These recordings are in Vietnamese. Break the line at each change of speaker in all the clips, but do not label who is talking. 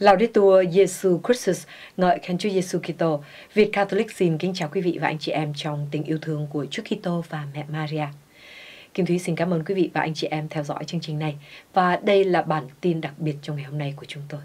Laudetur Jesu Christus, ngợi Khen Chúa Giêsu Kitô. Việt Catholic xin kính chào quý vị và anh chị em trong tình yêu thương của Chúa Kitô và mẹ Maria. Kim Thúy xin cảm ơn quý vị và anh chị em theo dõi chương trình này và đây là bản tin đặc biệt trong ngày hôm nay của chúng tôi.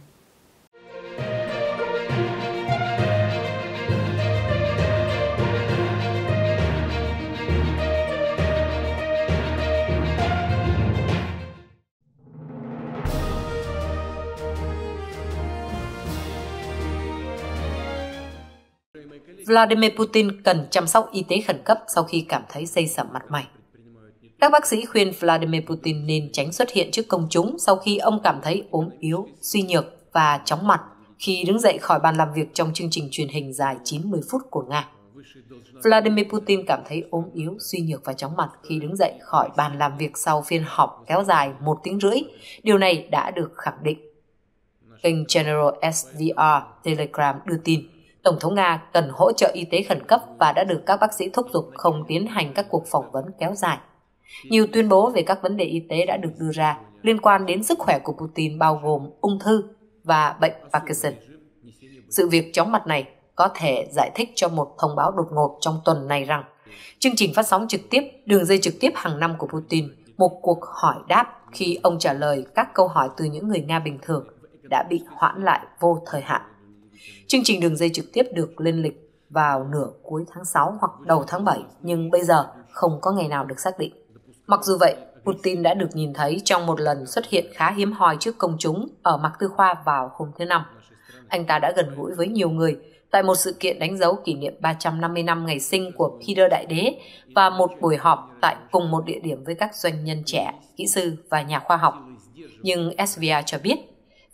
Vladimir Putin cần chăm sóc y tế khẩn cấp sau khi cảm thấy dây sẩm mặt mày. Các bác sĩ khuyên Vladimir Putin nên tránh xuất hiện trước công chúng sau khi ông cảm thấy ốm yếu, suy nhược và chóng mặt khi đứng dậy khỏi bàn làm việc trong chương trình truyền hình dài 90 phút của Nga. Vladimir Putin cảm thấy ốm yếu, suy nhược và chóng mặt khi đứng dậy khỏi bàn làm việc sau phiên họp kéo dài một tiếng rưỡi. Điều này đã được khẳng định. Kênh General SVR Telegram đưa tin Tổng thống Nga cần hỗ trợ y tế khẩn cấp và đã được các bác sĩ thúc giục không tiến hành các cuộc phỏng vấn kéo dài. Nhiều tuyên bố về các vấn đề y tế đã được đưa ra liên quan đến sức khỏe của Putin bao gồm ung thư và bệnh Parkinson. Sự việc chóng mặt này có thể giải thích cho một thông báo đột ngột trong tuần này rằng chương trình phát sóng trực tiếp đường dây trực tiếp hàng năm của Putin, một cuộc hỏi đáp khi ông trả lời các câu hỏi từ những người Nga bình thường đã bị hoãn lại vô thời hạn. Chương trình đường dây trực tiếp được lên lịch vào nửa cuối tháng 6 hoặc đầu tháng 7, nhưng bây giờ không có ngày nào được xác định. Mặc dù vậy, Putin đã được nhìn thấy trong một lần xuất hiện khá hiếm hoi trước công chúng ở Mạc Tư Khoa vào hôm thứ Năm. Anh ta đã gần gũi với nhiều người tại một sự kiện đánh dấu kỷ niệm 350 năm ngày sinh của Peter Đại Đế và một buổi họp tại cùng một địa điểm với các doanh nhân trẻ, kỹ sư và nhà khoa học. Nhưng SVR cho biết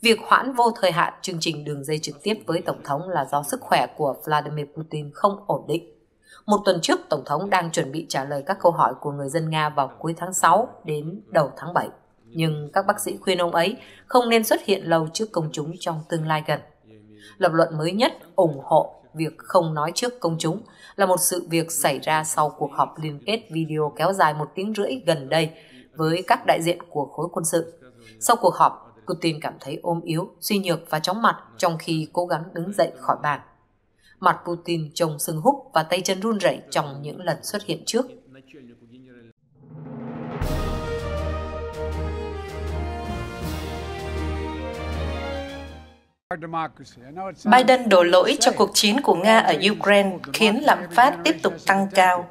Việc hoãn vô thời hạn chương trình đường dây trực tiếp với Tổng thống là do sức khỏe của Vladimir Putin không ổn định. Một tuần trước, Tổng thống đang chuẩn bị trả lời các câu hỏi của người dân Nga vào cuối tháng 6 đến đầu tháng 7. Nhưng các bác sĩ khuyên ông ấy không nên xuất hiện lâu trước công chúng trong tương lai gần. Lập luận mới nhất ủng hộ việc không nói trước công chúng là một sự việc xảy ra sau cuộc họp liên kết video kéo dài một tiếng rưỡi gần đây với các đại diện của khối quân sự. Sau cuộc họp, Putin cảm thấy ôm yếu, suy nhược và chóng mặt trong khi cố gắng đứng dậy khỏi bàn. Mặt Putin trông sưng húp và tay chân run rẩy trong những lần xuất hiện trước.
Biden đổ lỗi cho cuộc chiến của Nga ở Ukraine khiến lạm phát tiếp tục tăng cao.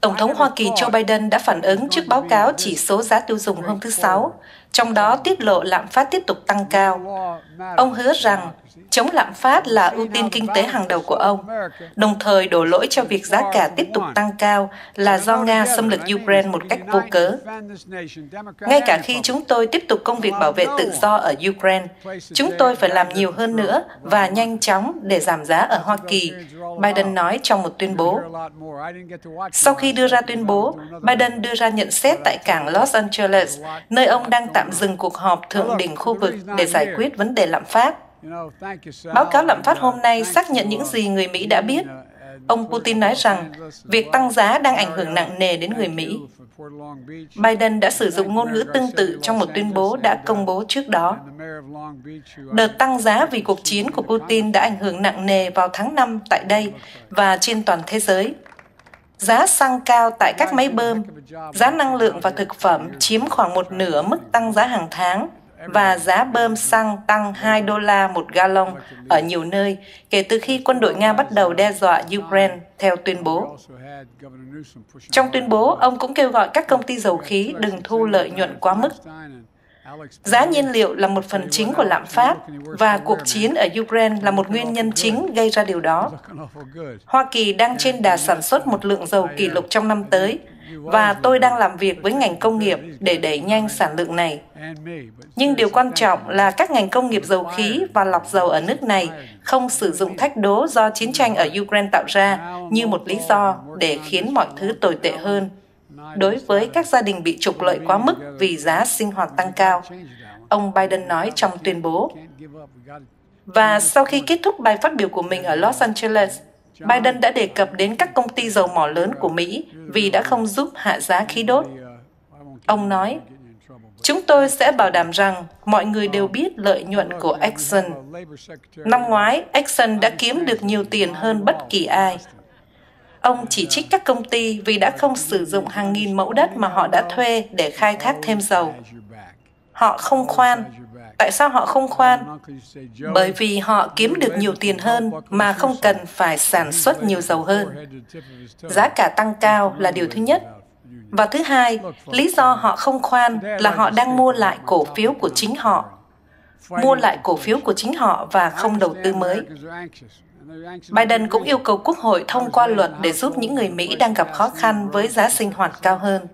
Tổng thống Hoa Kỳ Joe Biden đã phản ứng trước báo cáo chỉ số giá tiêu dùng hôm thứ Sáu, trong đó tiết lộ lạm phát tiếp tục tăng cao. Ông hứa rằng chống lạm phát là ưu tiên kinh tế hàng đầu của ông, đồng thời đổ lỗi cho việc giá cả tiếp tục tăng cao là do Nga xâm lược Ukraine một cách vô cớ. Ngay cả khi chúng tôi tiếp tục công việc bảo vệ tự do ở Ukraine, chúng tôi phải làm nhiều hơn nữa và nhanh chóng để giảm giá ở Hoa Kỳ, Biden nói trong một tuyên bố. Sau khi đưa ra tuyên bố, Biden đưa ra nhận xét tại cảng Los Angeles, nơi ông đang tạm dừng cuộc họp thượng đỉnh khu vực để giải quyết vấn đề lạm phát. Báo cáo lạm phát hôm nay xác nhận những gì người Mỹ đã biết. Ông Putin nói rằng, việc tăng giá đang ảnh hưởng nặng nề đến người Mỹ. Biden đã sử dụng ngôn ngữ tương tự trong một tuyên bố đã công bố trước đó. Đợt tăng giá vì cuộc chiến của Putin đã ảnh hưởng nặng nề vào tháng 5 tại đây và trên toàn thế giới. Giá xăng cao tại các máy bơm, giá năng lượng và thực phẩm chiếm khoảng một nửa mức tăng giá hàng tháng và giá bơm xăng tăng 2 đô la một gallon ở nhiều nơi kể từ khi quân đội Nga bắt đầu đe dọa Ukraine, theo tuyên bố. Trong tuyên bố, ông cũng kêu gọi các công ty dầu khí đừng thu lợi nhuận quá mức. Giá nhiên liệu là một phần chính của lạm phát và cuộc chiến ở Ukraine là một nguyên nhân chính gây ra điều đó. Hoa Kỳ đang trên đà sản xuất một lượng dầu kỷ lục trong năm tới và tôi đang làm việc với ngành công nghiệp để đẩy nhanh sản lượng này. Nhưng điều quan trọng là các ngành công nghiệp dầu khí và lọc dầu ở nước này không sử dụng thách đố do chiến tranh ở Ukraine tạo ra như một lý do để khiến mọi thứ tồi tệ hơn đối với các gia đình bị trục lợi quá mức vì giá sinh hoạt tăng cao, ông Biden nói trong tuyên bố. Và sau khi kết thúc bài phát biểu của mình ở Los Angeles, Biden đã đề cập đến các công ty dầu mỏ lớn của Mỹ vì đã không giúp hạ giá khí đốt. Ông nói, Chúng tôi sẽ bảo đảm rằng mọi người đều biết lợi nhuận của Exxon. Năm ngoái, Exxon đã kiếm được nhiều tiền hơn bất kỳ ai. Ông chỉ trích các công ty vì đã không sử dụng hàng nghìn mẫu đất mà họ đã thuê để khai thác thêm dầu. Họ không khoan. Tại sao họ không khoan? Bởi vì họ kiếm được nhiều tiền hơn mà không cần phải sản xuất nhiều dầu hơn. Giá cả tăng cao là điều thứ nhất. Và thứ hai, lý do họ không khoan là họ đang mua lại cổ phiếu của chính họ. Mua lại cổ phiếu của chính họ và không đầu tư mới. Biden cũng yêu cầu Quốc hội thông qua luật để giúp những người Mỹ đang gặp khó khăn với giá sinh hoạt cao hơn.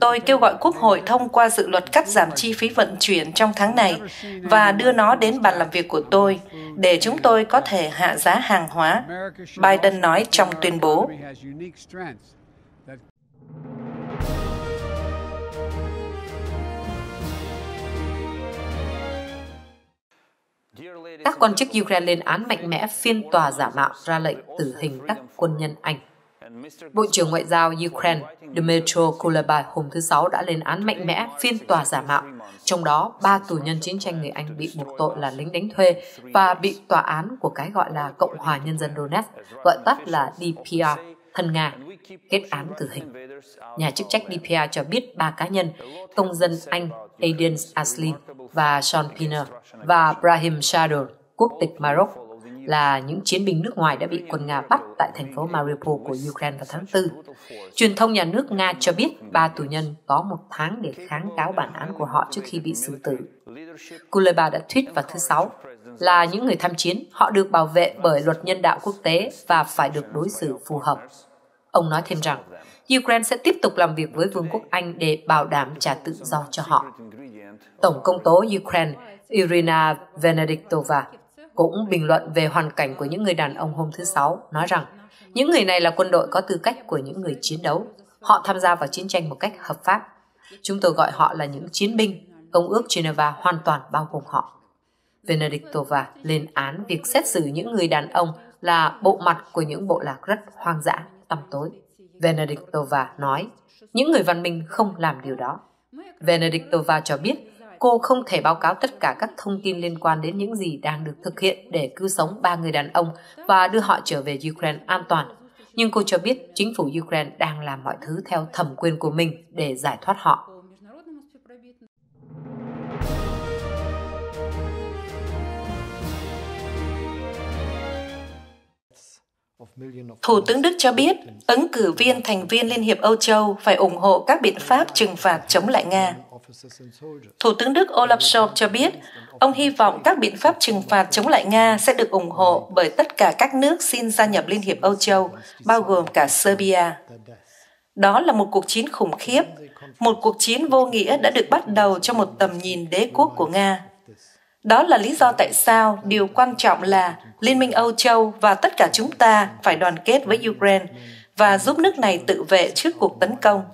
Tôi kêu gọi Quốc hội thông qua dự luật cắt giảm chi phí vận chuyển trong tháng này và đưa nó đến bàn làm việc của tôi để chúng tôi có thể hạ giá hàng hóa, Biden nói trong tuyên bố.
Các quan chức Ukraine lên án mạnh mẽ phiên tòa giả mạo ra lệnh tử hình các quân nhân Anh. Bộ trưởng Ngoại giao Ukraine Dmytro Kuleba hôm thứ Sáu đã lên án mạnh mẽ phiên tòa giả mạo, trong đó ba tù nhân chiến tranh người Anh bị buộc tội là lính đánh thuê và bị tòa án của cái gọi là Cộng hòa Nhân dân Donetsk, gọi tắt là DPR, thân Nga, kết án tử hình. Nhà chức trách DPR cho biết ba cá nhân, công dân Anh Aidan Aslin và Sean Pinner và Brahim Shador, quốc tịch Maroc, là những chiến binh nước ngoài đã bị quân Nga bắt tại thành phố Mariupol của Ukraine vào tháng 4. Truyền thông nhà nước Nga cho biết ba tù nhân có một tháng để kháng cáo bản án của họ trước khi bị xử tử. Kuleba đã tweet vào thứ Sáu là những người tham chiến, họ được bảo vệ bởi luật nhân đạo quốc tế và phải được đối xử phù hợp. Ông nói thêm rằng, Ukraine sẽ tiếp tục làm việc với Vương quốc Anh để bảo đảm trả tự do cho họ. Tổng công tố Ukraine Irina Venediktova cũng bình luận về hoàn cảnh của những người đàn ông hôm thứ Sáu, nói rằng những người này là quân đội có tư cách của những người chiến đấu. Họ tham gia vào chiến tranh một cách hợp pháp. Chúng tôi gọi họ là những chiến binh. Công ước Geneva hoàn toàn bao gồm họ. Venediktova lên án việc xét xử những người đàn ông là bộ mặt của những bộ lạc rất hoang dã, tăm tối. Venediktova nói, những người văn minh không làm điều đó. Venediktova cho biết cô không thể báo cáo tất cả các thông tin liên quan đến những gì đang được thực hiện để cứu sống ba người đàn ông và đưa họ trở về Ukraine an toàn. Nhưng cô cho biết chính phủ Ukraine đang làm mọi thứ theo thẩm quyền của mình để giải thoát họ.
Thủ tướng Đức cho biết, ứng cử viên thành viên Liên hiệp Âu Châu phải ủng hộ các biện pháp trừng phạt chống lại Nga. Thủ tướng Đức Olaf Scholz cho biết, ông hy vọng các biện pháp trừng phạt chống lại Nga sẽ được ủng hộ bởi tất cả các nước xin gia nhập Liên hiệp Âu Châu, bao gồm cả Serbia. Đó là một cuộc chiến khủng khiếp, một cuộc chiến vô nghĩa đã được bắt đầu trong một tầm nhìn đế quốc của Nga. Đó là lý do tại sao điều quan trọng là Liên minh Âu Châu và tất cả chúng ta phải đoàn kết với Ukraine và giúp nước này tự vệ trước cuộc tấn công.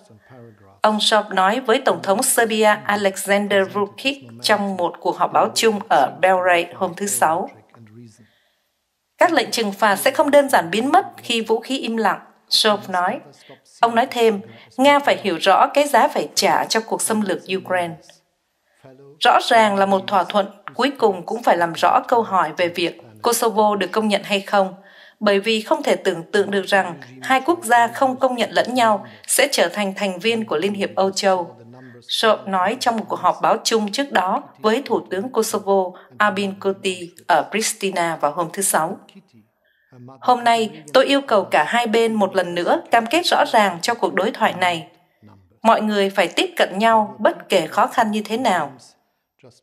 Ông Scholz nói với Tổng thống Serbia Alexander Vučić trong một cuộc họp báo chung ở Belgrade hôm thứ Sáu. Các lệnh trừng phạt sẽ không đơn giản biến mất khi vũ khí im lặng, Scholz nói. Ông nói thêm, Nga phải hiểu rõ cái giá phải trả cho cuộc xâm lược Ukraine. Rõ ràng là một thỏa thuận cuối cùng cũng phải làm rõ câu hỏi về việc Kosovo được công nhận hay không, bởi vì không thể tưởng tượng được rằng hai quốc gia không công nhận lẫn nhau sẽ trở thành thành viên của Liên hiệp Âu Châu. Scholz nói trong một cuộc họp báo chung trước đó với Thủ tướng Kosovo Albin Kurti ở Pristina vào hôm thứ Sáu. Hôm nay, tôi yêu cầu cả hai bên một lần nữa cam kết rõ ràng cho cuộc đối thoại này. Mọi người phải tiếp cận nhau, bất kể khó khăn như thế nào.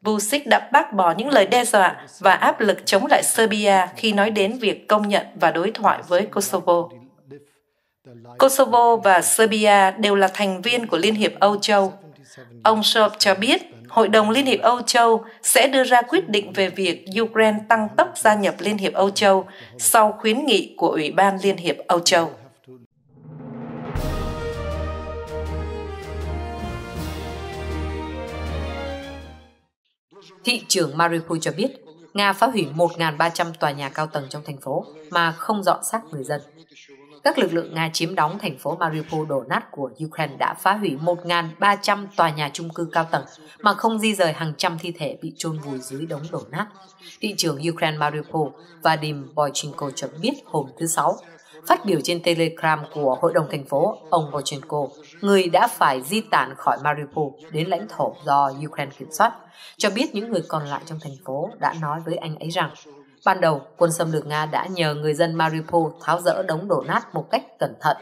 Vucic đã bác bỏ những lời đe dọa và áp lực chống lại Serbia khi nói đến việc công nhận và đối thoại với Kosovo. Kosovo và Serbia đều là thành viên của Liên hiệp Âu Châu. Ông Scholz cho biết, Hội đồng Liên hiệp Âu Châu sẽ đưa ra quyết định về việc Ukraine tăng tốc gia nhập Liên hiệp Âu Châu sau khuyến nghị của Ủy ban Liên hiệp Âu Châu.
Thị trưởng Mariupol cho biết, Nga phá hủy 1.300 tòa nhà cao tầng trong thành phố mà không dọn xác người dân. các lực lượng Nga chiếm đóng thành phố Mariupol đổ nát của Ukraine đã phá hủy 1.300 tòa nhà chung cư cao tầng mà không di rời hàng trăm thi thể bị chôn vùi dưới đống đổ nát. Thị trưởng Ukraine Mariupol Vadim Boychenko cho biết hôm thứ Sáu, phát biểu trên Telegram của Hội đồng thành phố, ông Bochenko, người đã phải di tản khỏi Mariupol đến lãnh thổ do Ukraine kiểm soát, cho biết những người còn lại trong thành phố đã nói với anh ấy rằng Ban đầu, quân xâm lược Nga đã nhờ người dân Mariupol tháo rỡ đống đổ nát một cách cẩn thận.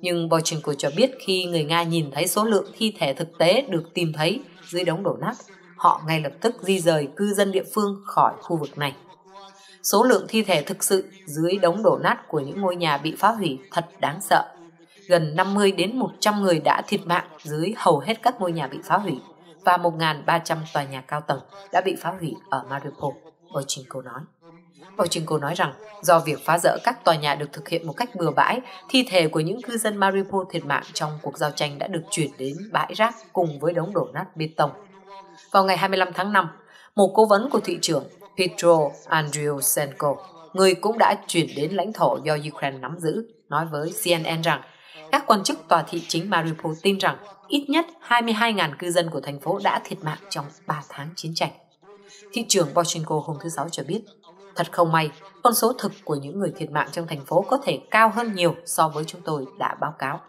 Nhưng Bochenko cho biết khi người Nga nhìn thấy số lượng thi thể thực tế được tìm thấy dưới đống đổ nát, họ ngay lập tức di rời cư dân địa phương khỏi khu vực này. Số lượng thi thể thực sự dưới đống đổ nát của những ngôi nhà bị phá hủy thật đáng sợ. Gần 50 đến 100 người đã thiệt mạng dưới hầu hết các ngôi nhà bị phá hủy và 1.300 tòa nhà cao tầng đã bị phá hủy ở Mariupol, Boychenko nói. Pochenko nói rằng do việc phá rỡ các tòa nhà được thực hiện một cách bừa bãi, thi thể của những cư dân Mariupol thiệt mạng trong cuộc giao tranh đã được chuyển đến bãi rác cùng với đống đổ nát bê tông. Vào ngày 25 tháng 5, một cố vấn của thị trưởng Petro Andriushenko, người cũng đã chuyển đến lãnh thổ do Ukraine nắm giữ, nói với CNN rằng các quan chức tòa thị chính Mariupol tin rằng ít nhất 22.000 cư dân của thành phố đã thiệt mạng trong 3 tháng chiến tranh. Thị trưởng Pochenko hôm thứ Sáu cho biết Thật không may, con số thực của những người thiệt mạng trong thành phố có thể cao hơn nhiều so với chúng tôi đã báo cáo.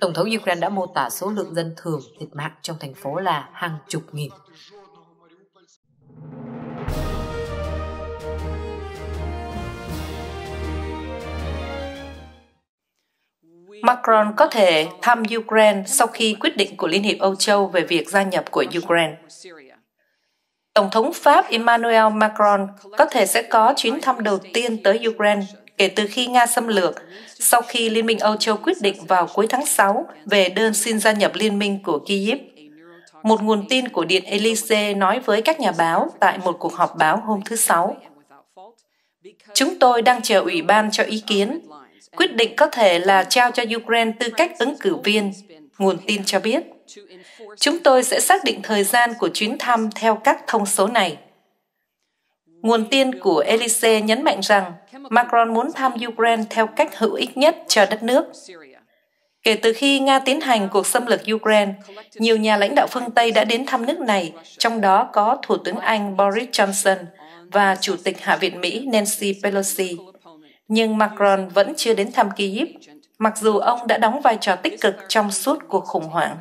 Tổng thống Ukraine đã mô tả số lượng dân thường thiệt mạng trong thành phố là hàng chục nghìn.
Macron có thể thăm Ukraine sau khi quyết định của Liên hiệp Âu Châu về việc gia nhập của Ukraine. Tổng thống Pháp Emmanuel Macron có thể sẽ có chuyến thăm đầu tiên tới Ukraine kể từ khi Nga xâm lược, sau khi Liên minh Âu Châu quyết định vào cuối tháng 6 về đơn xin gia nhập liên minh của Kyiv. Một nguồn tin của Điện Elysee nói với các nhà báo tại một cuộc họp báo hôm thứ Sáu. Chúng tôi đang chờ Ủy ban cho ý kiến. Quyết định có thể là trao cho Ukraine tư cách ứng cử viên, nguồn tin cho biết. Chúng tôi sẽ xác định thời gian của chuyến thăm theo các thông số này. Nguồn tin của Elise nhấn mạnh rằng Macron muốn thăm Ukraine theo cách hữu ích nhất cho đất nước. Kể từ khi Nga tiến hành cuộc xâm lược Ukraine, nhiều nhà lãnh đạo phương Tây đã đến thăm nước này, trong đó có Thủ tướng Anh Boris Johnson và Chủ tịch Hạ viện Mỹ Nancy Pelosi. Nhưng Macron vẫn chưa đến thăm Kyiv, mặc dù ông đã đóng vai trò tích cực trong suốt cuộc khủng hoảng.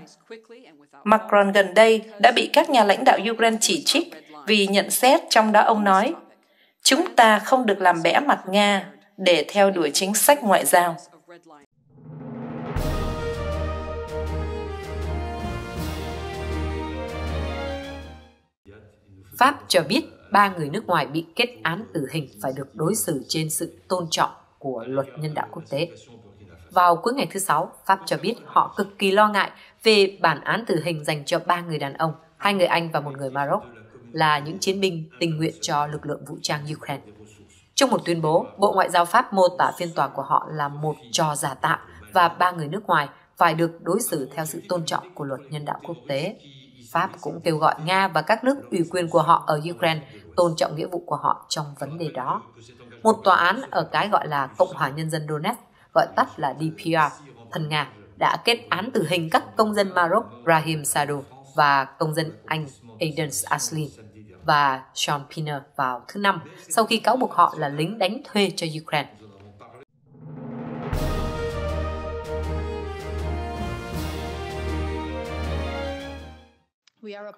Macron gần đây đã bị các nhà lãnh đạo Ukraine chỉ trích vì nhận xét trong đó ông nói chúng ta không được làm bẽ mặt Nga để theo đuổi chính sách ngoại giao.
Pháp cho biết ba người nước ngoài bị kết án tử hình phải được đối xử trên sự tôn trọng của luật nhân đạo quốc tế. Vào cuối ngày thứ Sáu, Pháp cho biết họ cực kỳ lo ngại về bản án tử hình dành cho ba người đàn ông, hai người Anh và một người Maroc, là những chiến binh tình nguyện cho lực lượng vũ trang Ukraine. Trong một tuyên bố, Bộ Ngoại giao Pháp mô tả phiên tòa của họ là một trò giả tạo và ba người nước ngoài phải được đối xử theo sự tôn trọng của luật nhân đạo quốc tế. Pháp cũng kêu gọi Nga và các nước ủy quyền của họ ở Ukraine tôn trọng nghĩa vụ của họ trong vấn đề đó. Một tòa án ở cái gọi là Cộng hòa Nhân dân Donetsk gọi tắt là DPR, thân Nga, đã kết án tử hình các công dân Maroc Rahim Sadou và công dân Anh Aidan Aslin và Sean Pinner vào thứ Năm sau khi cáo buộc họ là lính đánh thuê cho Ukraine.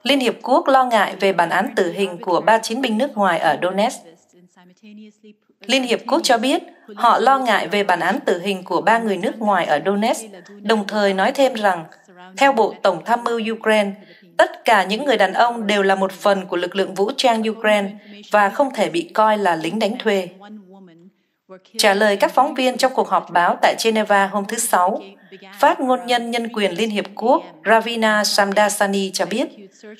Liên Hiệp Quốc lo ngại về bản án tử hình của ba chiến binh nước ngoài ở Donetsk Liên Hiệp Quốc cho biết họ lo ngại về bản án tử hình của ba người nước ngoài ở Donetsk, đồng thời nói thêm rằng, theo Bộ Tổng tham mưu Ukraine, tất cả những người đàn ông đều là một phần của lực lượng vũ trang Ukraine và không thể bị coi là lính đánh thuê. Trả lời các phóng viên trong cuộc họp báo tại Geneva hôm thứ Sáu, phát ngôn nhân nhân quyền Liên Hiệp Quốc Ravina Samdasani cho biết,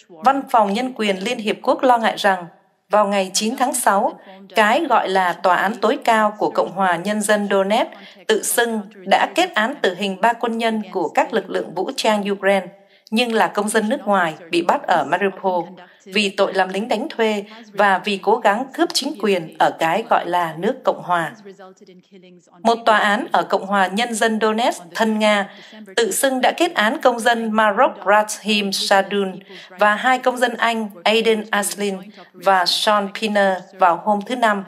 Văn phòng Nhân quyền Liên Hiệp Quốc lo ngại rằng vào ngày 9 tháng 6, cái gọi là Tòa án tối cao của Cộng hòa Nhân dân Donetsk tự xưng đã kết án tử hình ba quân nhân của các lực lượng vũ trang Ukraine nhưng là công dân nước ngoài bị bắt ở Mariupol vì tội làm lính đánh thuê và vì cố gắng cướp chính quyền ở cái gọi là nước Cộng Hòa. Một tòa án ở Cộng hòa Nhân dân Donetsk, thân Nga, tự xưng đã kết án công dân Maroc Rahim Sadun và hai công dân Anh Aiden Aslin và Sean Pinner vào hôm thứ Năm,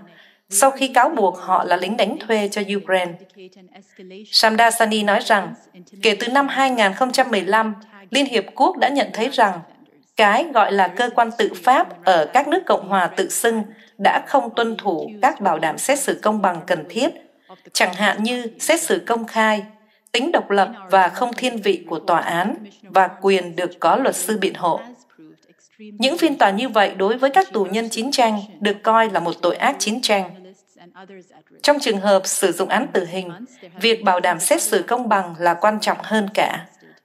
sau khi cáo buộc họ là lính đánh thuê cho Ukraine. Shamdasani nói rằng, kể từ năm 2015, Liên Hiệp Quốc đã nhận thấy rằng cái gọi là cơ quan tự pháp ở các nước Cộng hòa tự xưng đã không tuân thủ các bảo đảm xét xử công bằng cần thiết, chẳng hạn như xét xử công khai, tính độc lập và không thiên vị của tòa án và quyền được có luật sư biện hộ. Những phiên tòa như vậy đối với các tù nhân chiến tranh được coi là một tội ác chiến tranh. Trong trường hợp sử dụng án tử hình, việc bảo đảm xét xử công bằng là quan trọng hơn cả,